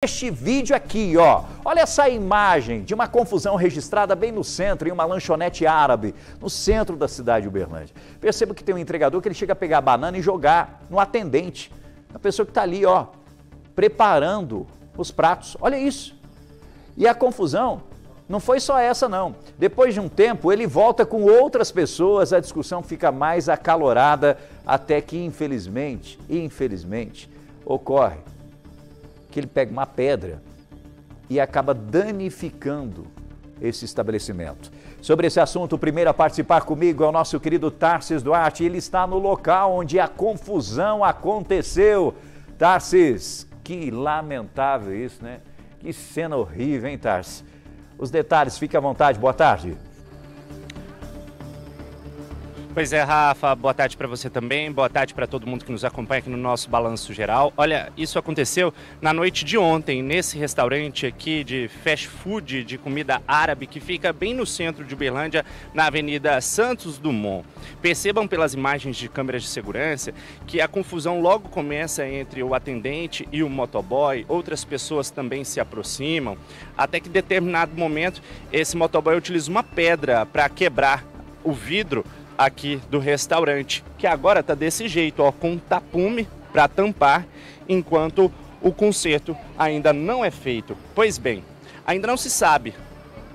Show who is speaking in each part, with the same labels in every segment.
Speaker 1: Este vídeo aqui, ó, olha essa imagem de uma confusão registrada bem no centro, em uma lanchonete árabe, no centro da cidade de Uberlândia. Perceba que tem um entregador que ele chega a pegar a banana e jogar no atendente, a pessoa que está ali, ó, preparando os pratos. Olha isso. E a confusão não foi só essa, não. Depois de um tempo, ele volta com outras pessoas, a discussão fica mais acalorada, até que, infelizmente, infelizmente, ocorre que ele pega uma pedra e acaba danificando esse estabelecimento. Sobre esse assunto, o primeiro a participar comigo é o nosso querido Tarsis Duarte. Ele está no local onde a confusão aconteceu. Tarsis, que lamentável isso, né? Que cena horrível, hein, Tarsis? Os detalhes, fique à vontade. Boa tarde.
Speaker 2: Pois é, Rafa, boa tarde para você também, boa tarde para todo mundo que nos acompanha aqui no nosso balanço geral. Olha, isso aconteceu na noite de ontem, nesse restaurante aqui de fast food de comida árabe que fica bem no centro de Uberlândia, na Avenida Santos Dumont. Percebam pelas imagens de câmeras de segurança que a confusão logo começa entre o atendente e o motoboy, outras pessoas também se aproximam, até que em determinado momento esse motoboy utiliza uma pedra para quebrar o vidro aqui do restaurante, que agora está desse jeito, ó, com tapume para tampar, enquanto o conserto ainda não é feito. Pois bem, ainda não se sabe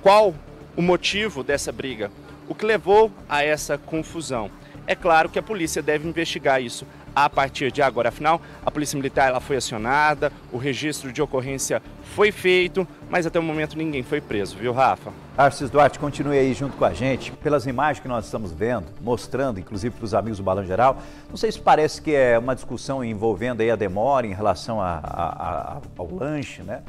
Speaker 2: qual o motivo dessa briga, o que levou a essa confusão. É claro que a polícia deve investigar isso a partir de agora. Afinal, a Polícia Militar ela foi acionada, o registro de ocorrência foi feito, mas até o momento ninguém foi preso, viu, Rafa?
Speaker 1: Arcis Duarte, continue aí junto com a gente. Pelas imagens que nós estamos vendo, mostrando, inclusive para os amigos do Balão Geral, não sei se parece que é uma discussão envolvendo aí a demora em relação a, a, a, ao lanche, né?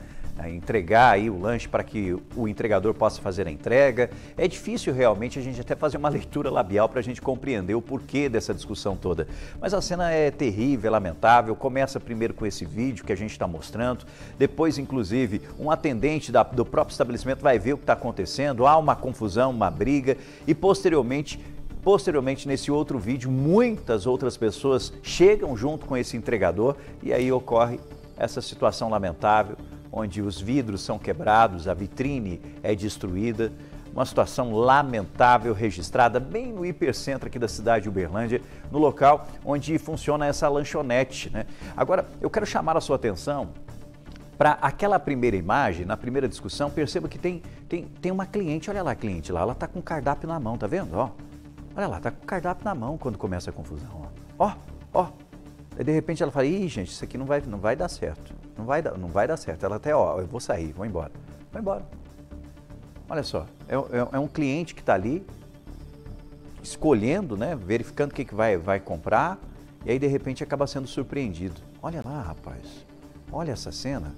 Speaker 1: Entregar aí o lanche para que o entregador possa fazer a entrega. É difícil realmente a gente até fazer uma leitura labial para a gente compreender o porquê dessa discussão toda. Mas a cena é terrível, é lamentável. Começa primeiro com esse vídeo que a gente está mostrando, depois, inclusive, um atendente da, do próprio estabelecimento vai ver o que está acontecendo, há uma confusão, uma briga e posteriormente Posteriormente, nesse outro vídeo, muitas outras pessoas chegam junto com esse entregador e aí ocorre essa situação lamentável onde os vidros são quebrados, a vitrine é destruída. Uma situação lamentável registrada bem no hipercentro aqui da cidade de Uberlândia, no local onde funciona essa lanchonete. Né? Agora, eu quero chamar a sua atenção para aquela primeira imagem, na primeira discussão, perceba que tem, tem, tem uma cliente, olha lá a cliente lá, ela está com o cardápio na mão, tá vendo? Ó, olha lá, está com o cardápio na mão quando começa a confusão. Ó, ó, ó. Aí de repente ela fala, ih gente, isso aqui não vai, não vai dar certo. Não vai, dar, não vai dar certo. Ela até, ó, eu vou sair, vou embora. Vai embora. Olha só, é, é, é um cliente que está ali escolhendo, né, verificando o que, que vai, vai comprar e aí de repente acaba sendo surpreendido. Olha lá, rapaz. Olha essa cena.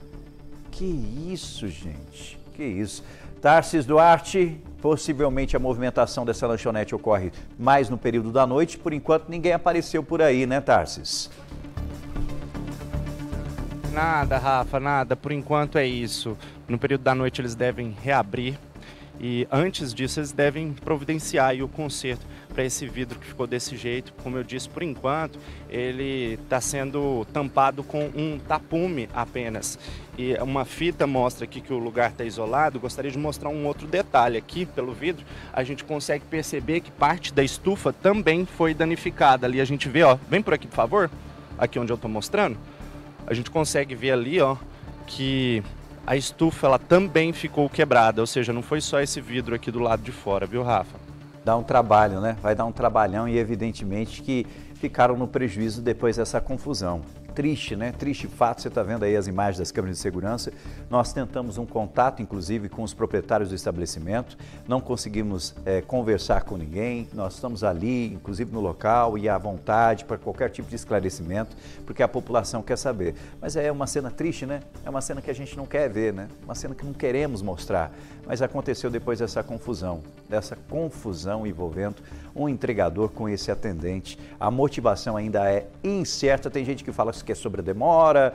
Speaker 1: Que isso, gente. Que isso. Tarsis Duarte, possivelmente a movimentação dessa lanchonete ocorre mais no período da noite. Por enquanto, ninguém apareceu por aí, né, Tarsis?
Speaker 2: Nada, Rafa, nada. Por enquanto é isso. No período da noite eles devem reabrir e antes disso eles devem providenciar o conserto para esse vidro que ficou desse jeito. Como eu disse, por enquanto ele está sendo tampado com um tapume apenas. E uma fita mostra aqui que o lugar está isolado. Gostaria de mostrar um outro detalhe aqui pelo vidro. A gente consegue perceber que parte da estufa também foi danificada. Ali a gente vê, ó, vem por aqui por favor, aqui onde eu estou mostrando a gente consegue ver ali, ó, que a estufa ela também ficou quebrada, ou seja, não foi só esse vidro aqui do lado de fora, viu, Rafa?
Speaker 1: Dá um trabalho, né? Vai dar um trabalhão e evidentemente que ficaram no prejuízo depois dessa confusão triste, né? Triste fato, você está vendo aí as imagens das câmeras de segurança. Nós tentamos um contato, inclusive, com os proprietários do estabelecimento, não conseguimos é, conversar com ninguém. Nós estamos ali, inclusive no local e à vontade para qualquer tipo de esclarecimento, porque a população quer saber. Mas é uma cena triste, né? É uma cena que a gente não quer ver, né? Uma cena que não queremos mostrar. Mas aconteceu depois dessa confusão, dessa confusão envolvendo um entregador com esse atendente. A motivação ainda é incerta. Tem gente que fala que é sobre demora,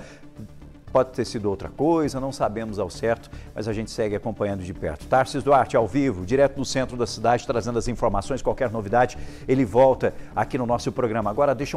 Speaker 1: pode ter sido outra coisa, não sabemos ao certo, mas a gente segue acompanhando de perto. Tarsis Duarte, ao vivo, direto no centro da cidade, trazendo as informações, qualquer novidade, ele volta aqui no nosso programa. Agora, deixa